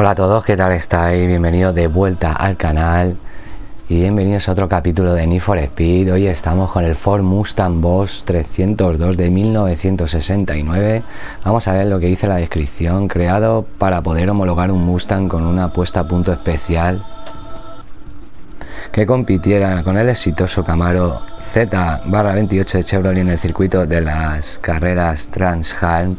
Hola a todos, ¿qué tal estáis? Bienvenidos de vuelta al canal y bienvenidos a otro capítulo de Need for Speed. Hoy estamos con el Ford Mustang Boss 302 de 1969. Vamos a ver lo que dice la descripción. Creado para poder homologar un Mustang con una puesta a punto especial que compitiera con el exitoso Camaro Z-28 de Chevrolet en el circuito de las carreras Transhalm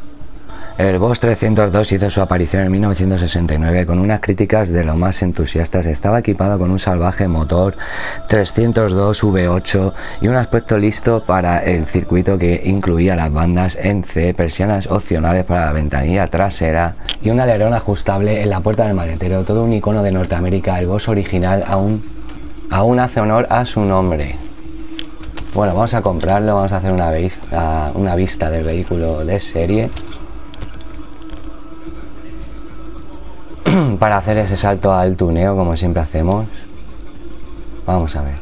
el Boss 302 hizo su aparición en 1969 con unas críticas de lo más entusiastas. Estaba equipado con un salvaje motor 302 V8 y un aspecto listo para el circuito que incluía las bandas en C, persianas opcionales para la ventanilla trasera y un alerón ajustable en la puerta del maletero. Todo un icono de Norteamérica. El Boss original aún, aún hace honor a su nombre. Bueno, vamos a comprarlo, vamos a hacer una vista, una vista del vehículo de serie. para hacer ese salto al tuneo como siempre hacemos. Vamos a ver.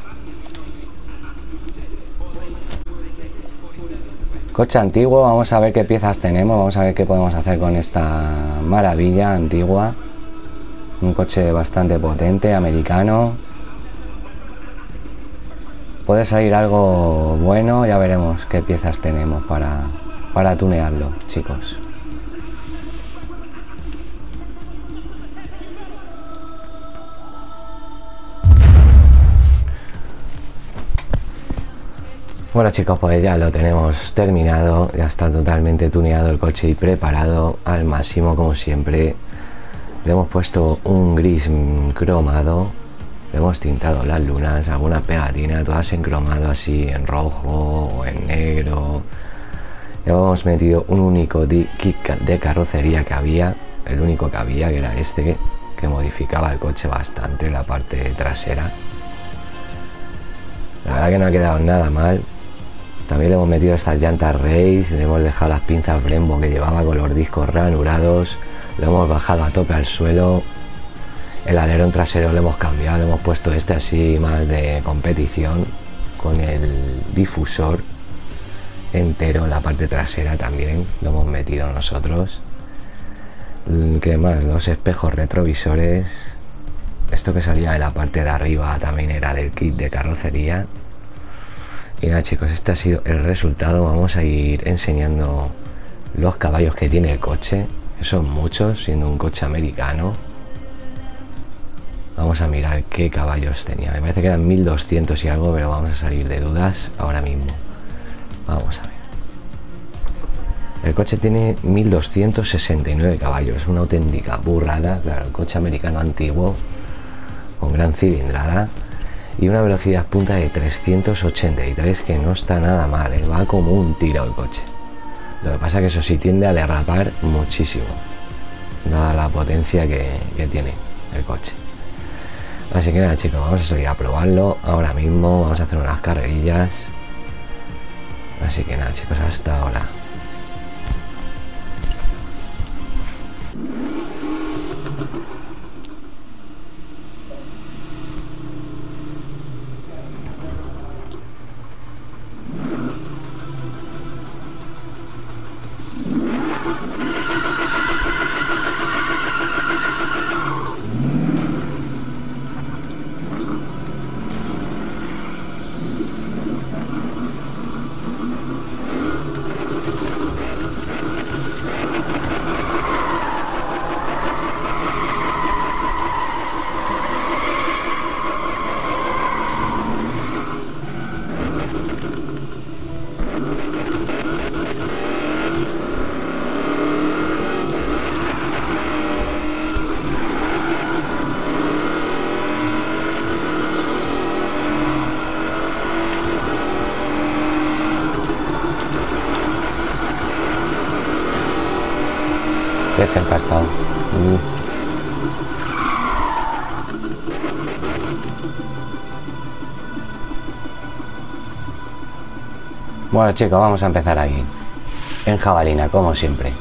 Coche antiguo, vamos a ver qué piezas tenemos, vamos a ver qué podemos hacer con esta maravilla antigua. Un coche bastante potente, americano. Puede salir algo bueno, ya veremos qué piezas tenemos para, para tunearlo, chicos. Bueno chicos, pues ya lo tenemos terminado, ya está totalmente tuneado el coche y preparado al máximo como siempre. Le hemos puesto un gris cromado, le hemos tintado las lunas, alguna pegatina, todas en cromado así en rojo o en negro. Le hemos metido un único kit de carrocería que había, el único que había que era este que modificaba el coche bastante la parte trasera. La verdad que no ha quedado nada mal, también le hemos metido estas llantas Race, le hemos dejado las pinzas Brembo que llevaba con los discos ranurados, lo hemos bajado a tope al suelo, el alerón trasero le hemos cambiado, le hemos puesto este así más de competición con el difusor entero en la parte trasera también, lo hemos metido nosotros. ¿Qué más? Los espejos retrovisores. Esto que salía de la parte de arriba también era del kit de carrocería. Y nada chicos, este ha sido el resultado. Vamos a ir enseñando los caballos que tiene el coche. son muchos, siendo un coche americano. Vamos a mirar qué caballos tenía. Me parece que eran 1200 y algo, pero vamos a salir de dudas ahora mismo. Vamos a ver. El coche tiene 1269 caballos, una auténtica burrada. Claro, el coche americano antiguo, con gran cilindrada y una velocidad punta de 383 que no está nada mal, ¿eh? va como un tiro el coche. Lo que pasa que eso sí tiende a derrapar muchísimo, dada la potencia que, que tiene el coche. Así que nada chicos, vamos a salir a probarlo ahora mismo, vamos a hacer unas carrerillas. Así que nada chicos, hasta ahora. Qué cerca ha. Bueno chicos, vamos a empezar ahí. En jabalina, como siempre.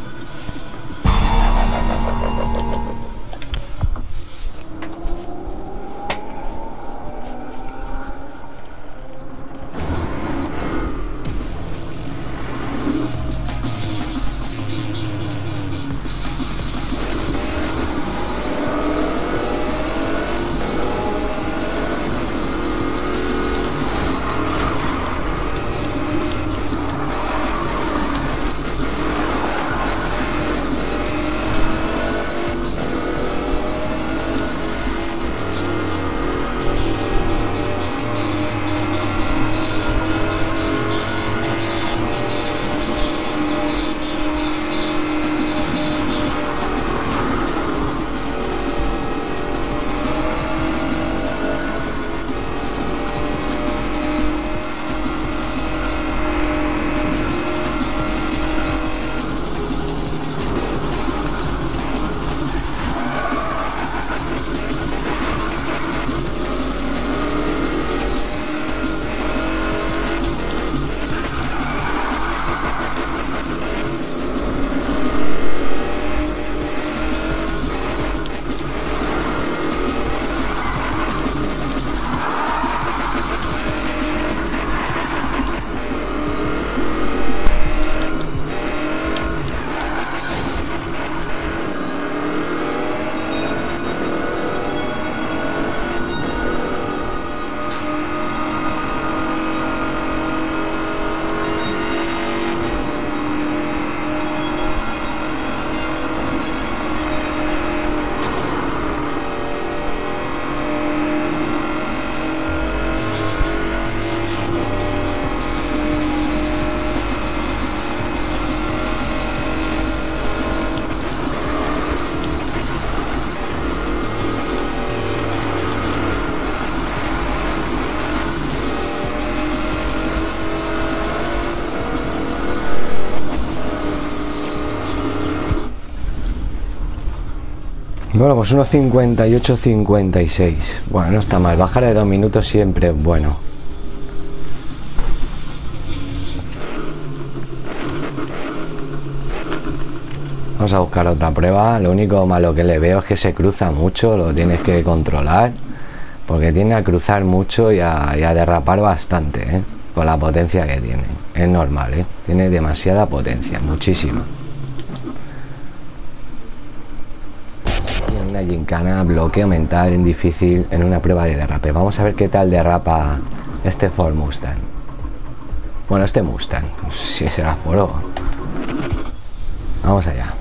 Bueno, pues unos 58-56. Bueno, no está mal. Bajar de dos minutos siempre es bueno. Vamos a buscar otra prueba. Lo único malo que le veo es que se cruza mucho. Lo tienes que controlar. Porque tiene a cruzar mucho y a, derrapar bastante, ¿eh? Con la potencia que tiene. Es normal, ¿eh? Tiene demasiada potencia, muchísima. Una gincana, bloqueo mental en difícil en una prueba de derrape. Vamos a ver qué tal derrapa este Ford Mustang. Bueno, este Mustang, si será foro. Vamos allá.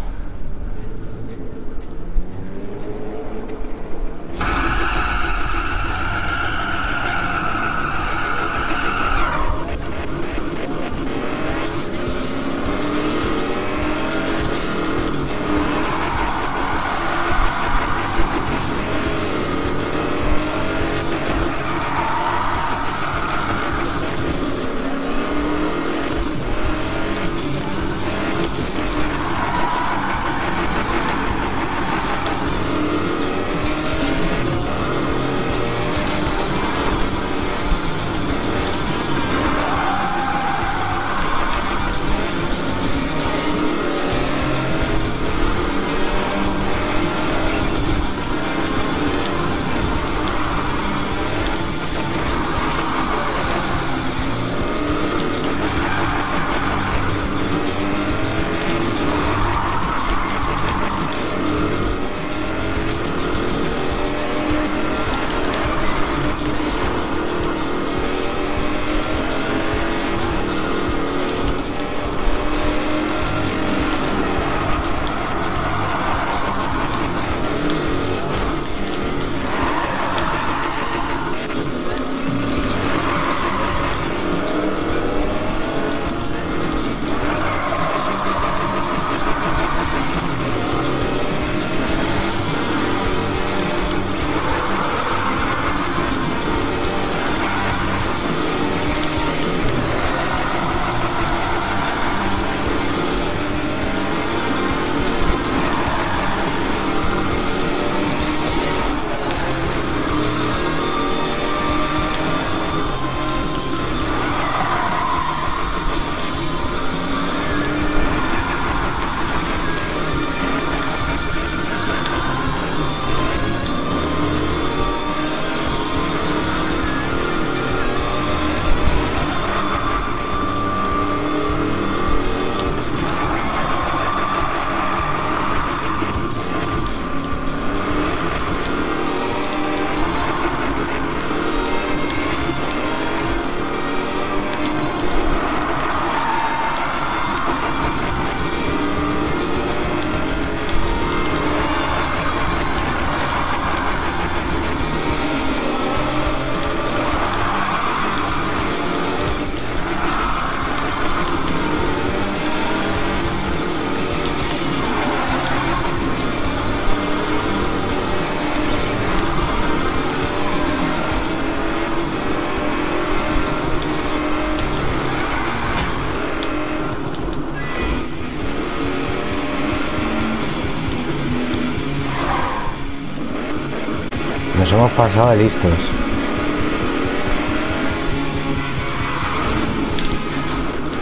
Hemos pasado de listos.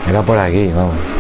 Era por aquí, vamos.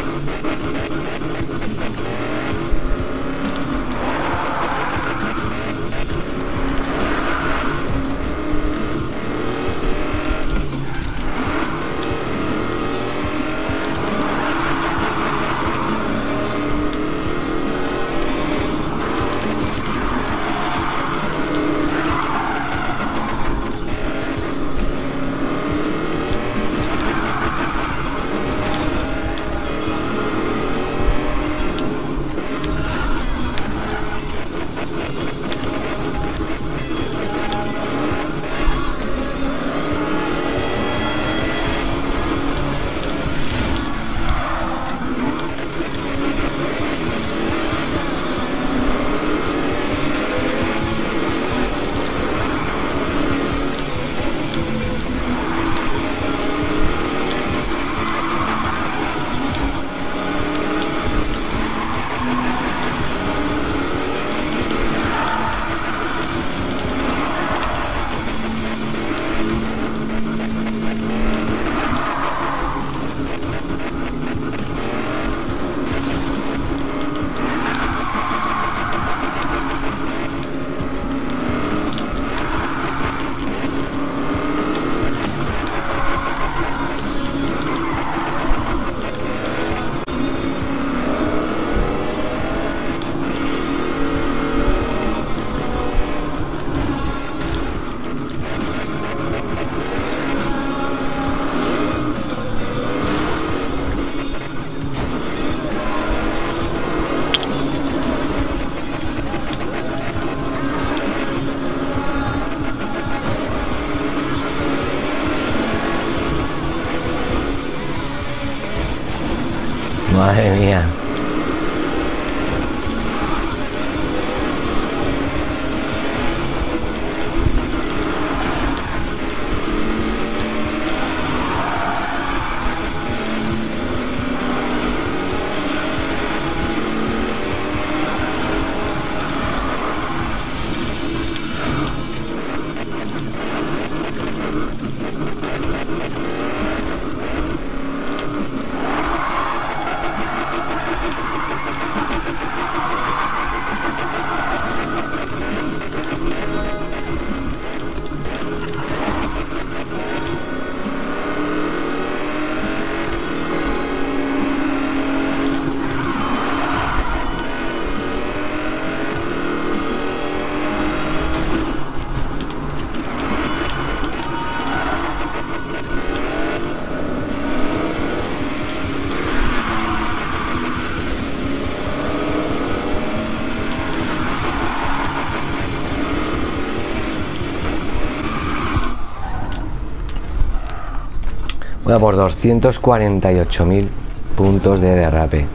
Bueno, por 248.000 puntos de derrape.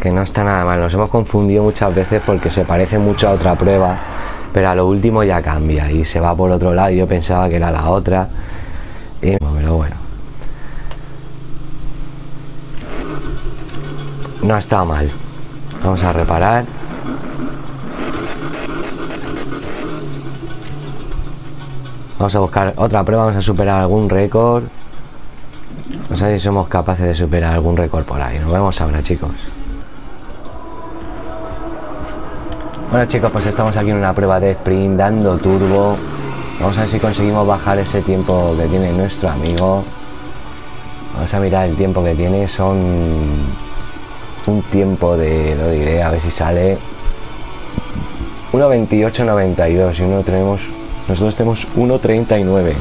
Que no está nada mal. Nos hemos confundido muchas veces porque se parece mucho a otra prueba. Pero a lo último ya cambia y se va por otro lado. Yo pensaba que era la otra. pero bueno. No estado mal. Vamos a reparar. Vamos a buscar otra prueba, vamos a superar algún récord. A ver si somos capaces de superar algún récord por ahí. Nos vemos ahora, chicos. Bueno, chicos, pues estamos aquí en una prueba de sprint dando turbo. Vamos a ver si conseguimos bajar ese tiempo que tiene nuestro amigo. Vamos a mirar el tiempo que tiene. Son un tiempo de, lo diré, a ver si sale. 1.28.92 y uno tenemos, nosotros tenemos 1.39.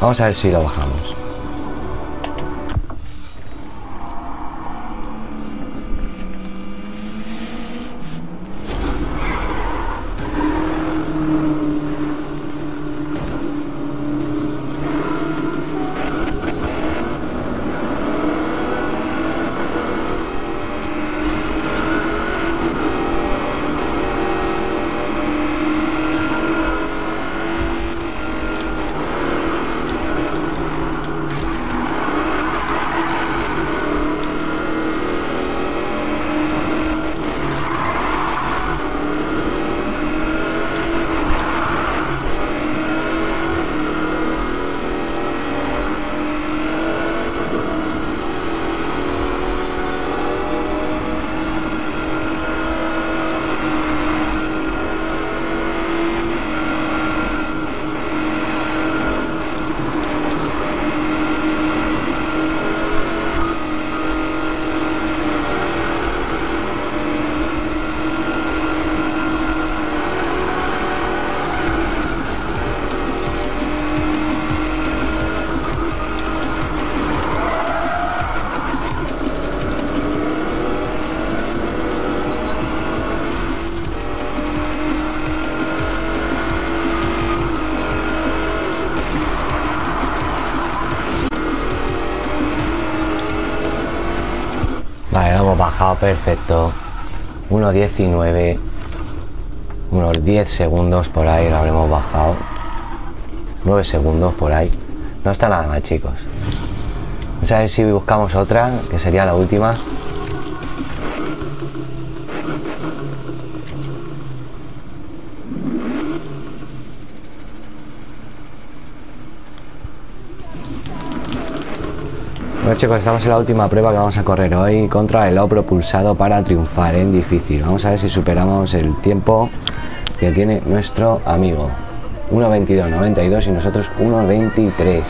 Vamos a ver si lo bajamos. Bajado, perfecto. 1.19. Unos 10 segundos por ahí lo habremos bajado. 9 segundos por ahí. No está nada mal, chicos. Vamos a ver si buscamos otra, que sería la última. Bueno chicos, estamos en la última prueba que vamos a correr hoy contra el O propulsado para triunfar en difícil. Vamos a ver si superamos el tiempo que tiene nuestro amigo. 1.22.92 y nosotros 1.23.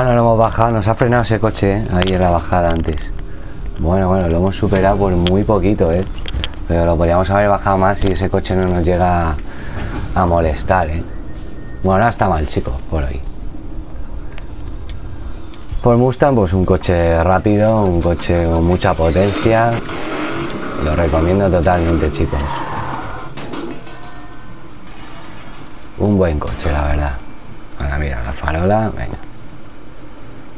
no lo hemos bajado. Nos ha frenado ese coche, ¿eh? Ahí en la bajada antes. Bueno, bueno, lo hemos superado por muy poquito, ¿eh? Pero lo podríamos haber bajado más si ese coche no nos llega a molestar, ¿eh? Bueno, no está mal, chicos, por ahí. Por Mustang, pues un coche rápido, un coche con mucha potencia. Lo recomiendo totalmente, chicos. Un buen coche, la verdad. Venga, mira, la farola, venga.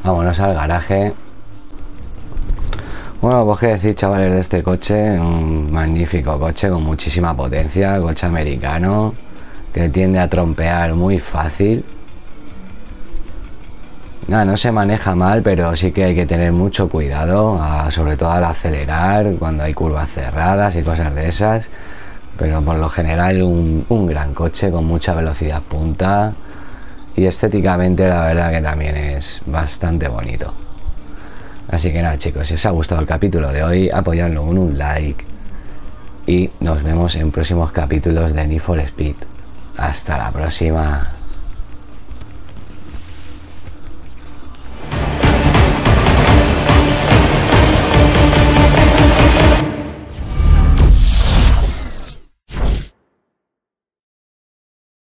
Vámonos al garaje. Bueno, pues qué decir, chavales, de este coche. Un magnífico coche con muchísima potencia, coche americano, que tiende a trompear muy fácil. Nada, no se maneja mal, pero sí que hay que tener mucho cuidado, sobre todo al acelerar, cuando hay curvas cerradas y cosas de esas. Pero por lo general un, un gran coche con mucha velocidad punta y estéticamente la verdad que también es bastante bonito. Así que nada chicos, si os ha gustado el capítulo de hoy, apoyadlo con un like y nos vemos en próximos capítulos de Need for Speed. Hasta la próxima.